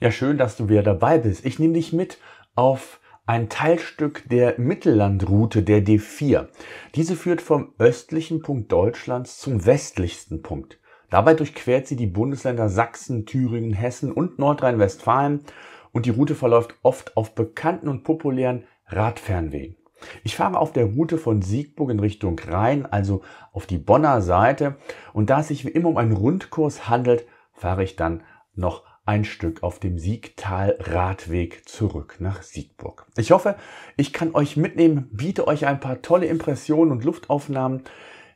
Ja, schön, dass du wieder dabei bist. Ich nehme dich mit auf ein Teilstück der Mittellandroute der D4. Diese führt vom östlichen Punkt Deutschlands zum westlichsten Punkt. Dabei durchquert sie die Bundesländer Sachsen, Thüringen, Hessen und Nordrhein-Westfalen und die Route verläuft oft auf bekannten und populären Radfernwegen. Ich fahre auf der Route von Siegburg in Richtung Rhein, also auf die Bonner Seite und da es sich wie immer um einen Rundkurs handelt, fahre ich dann noch ein Stück auf dem Siegtal-Radweg zurück nach Siegburg. Ich hoffe, ich kann euch mitnehmen, biete euch ein paar tolle Impressionen und Luftaufnahmen.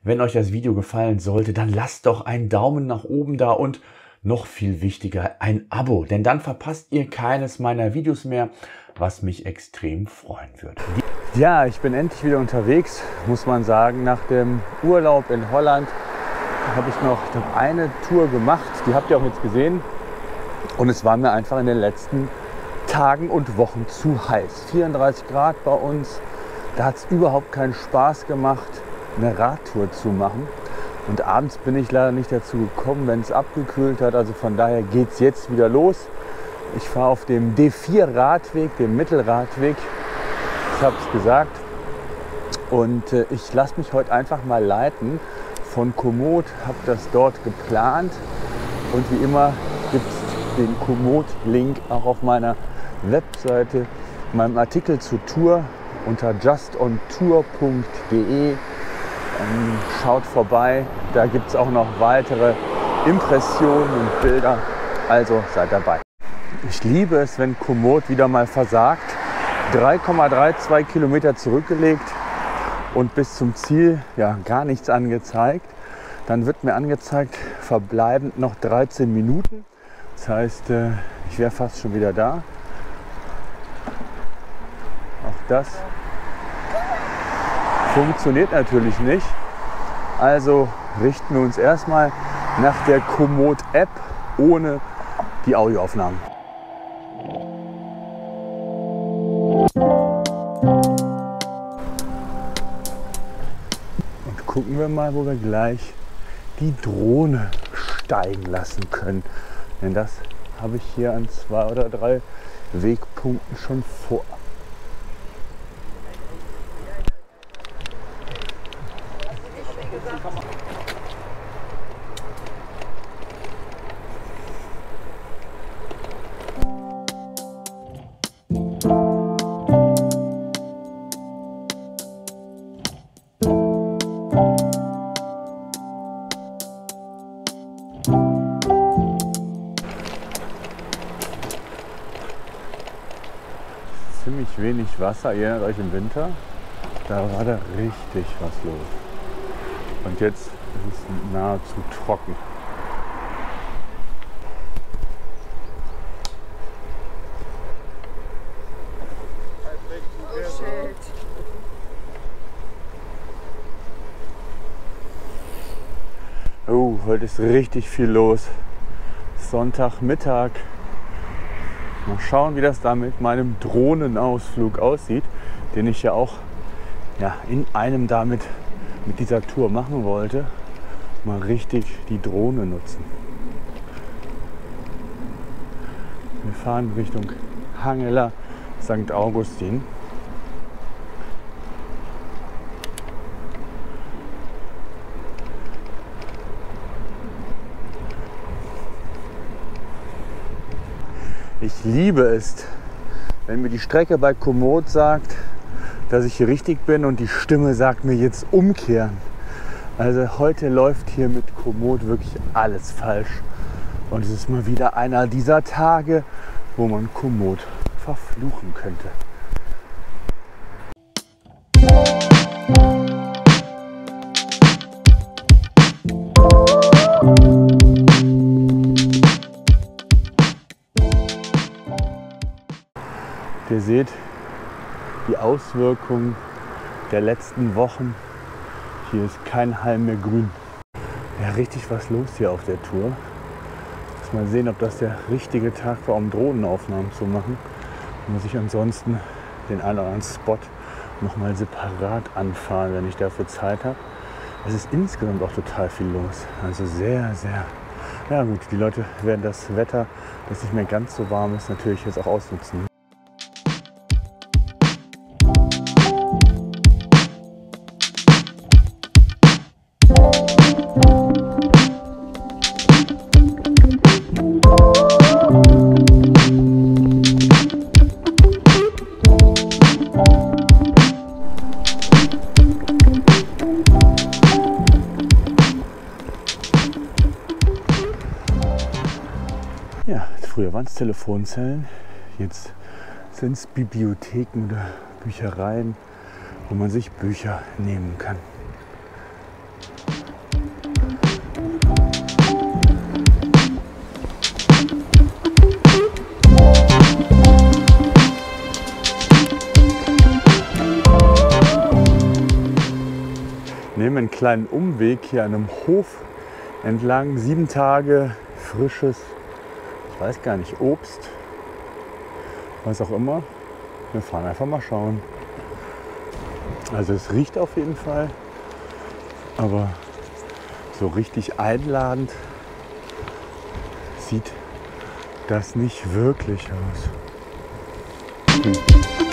Wenn euch das Video gefallen sollte, dann lasst doch einen Daumen nach oben da und noch viel wichtiger, ein Abo, denn dann verpasst ihr keines meiner Videos mehr, was mich extrem freuen würde. Ja, ich bin endlich wieder unterwegs, muss man sagen. Nach dem Urlaub in Holland habe ich noch eine Tour gemacht, die habt ihr auch jetzt gesehen. Und es war mir einfach in den letzten Tagen und Wochen zu heiß. 34 Grad bei uns. Da hat es überhaupt keinen Spaß gemacht, eine Radtour zu machen. Und abends bin ich leider nicht dazu gekommen, wenn es abgekühlt hat. Also von daher geht es jetzt wieder los. Ich fahre auf dem D4 Radweg, dem Mittelradweg. Ich habe es gesagt. Und äh, ich lasse mich heute einfach mal leiten von Komoot, habe das dort geplant. Und wie immer gibt es den Komoot-Link auch auf meiner Webseite, meinem Artikel zur Tour unter justontour.de. Ähm, schaut vorbei, da gibt es auch noch weitere Impressionen und Bilder. Also seid dabei. Ich liebe es, wenn Komoot wieder mal versagt. 3,32 Kilometer zurückgelegt und bis zum Ziel ja gar nichts angezeigt. Dann wird mir angezeigt, verbleibend noch 13 Minuten. Das heißt, äh, ich wäre fast schon wieder da. Auch das funktioniert natürlich nicht. Also richten wir uns erstmal nach der Komoot-App ohne die Audioaufnahmen. Und gucken wir mal, wo wir gleich die Drohne steigen lassen können. Denn das habe ich hier an zwei oder drei Wegpunkten schon vor. ziemlich wenig Wasser. Ihr erinnert euch im Winter, da war da richtig was los. Und jetzt ist es nahezu trocken. Oh, heute ist richtig viel los. Sonntagmittag. Mal schauen, wie das da mit meinem Drohnenausflug aussieht, den ich ja auch ja, in einem damit mit dieser Tour machen wollte. Mal richtig die Drohne nutzen. Wir fahren Richtung Hangela St. Augustin. Ich liebe es, wenn mir die Strecke bei Komoot sagt, dass ich hier richtig bin und die Stimme sagt mir jetzt umkehren. Also heute läuft hier mit Komoot wirklich alles falsch. Und es ist mal wieder einer dieser Tage, wo man Komoot verfluchen könnte. Ihr seht die Auswirkungen der letzten Wochen. Hier ist kein Halm mehr grün. Ja, richtig was los hier auf der Tour. Muss mal sehen, ob das der richtige Tag war, um Drohnenaufnahmen zu machen. Muss ich ansonsten den einen oder anderen Spot nochmal separat anfahren, wenn ich dafür Zeit habe. Es ist insgesamt auch total viel los. Also sehr, sehr. Ja gut, die Leute werden das Wetter das nicht mehr ganz so warm ist, natürlich jetzt auch ausnutzen. Ja, früher waren es Telefonzellen, jetzt sind es Bibliotheken oder Büchereien, wo man sich Bücher nehmen kann. Nehmen einen kleinen Umweg hier an einem Hof entlang, sieben Tage frisches ich weiß gar nicht, Obst, was auch immer. Wir fahren einfach mal schauen. Also es riecht auf jeden Fall, aber so richtig einladend sieht das nicht wirklich aus. Hm.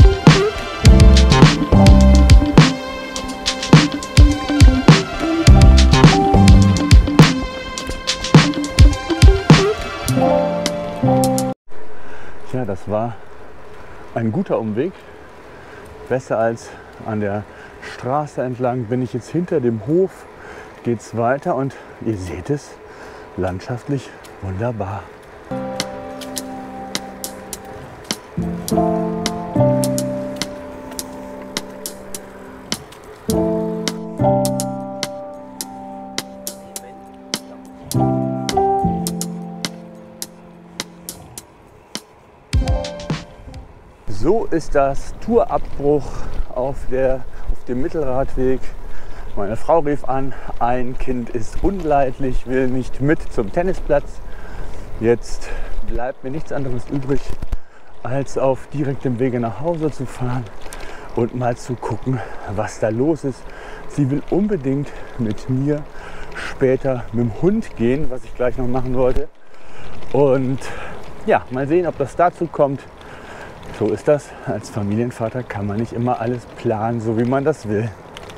Das war ein guter Umweg. Besser als an der Straße entlang. Bin ich jetzt hinter dem Hof, geht es weiter und ihr seht es, landschaftlich wunderbar. So ist das Tourabbruch auf, der, auf dem Mittelradweg. Meine Frau rief an, ein Kind ist unleidlich, will nicht mit zum Tennisplatz. Jetzt bleibt mir nichts anderes übrig, als auf direktem Wege nach Hause zu fahren und mal zu gucken, was da los ist. Sie will unbedingt mit mir später mit dem Hund gehen, was ich gleich noch machen wollte. Und ja, mal sehen, ob das dazu kommt. So ist das. Als Familienvater kann man nicht immer alles planen, so wie man das will.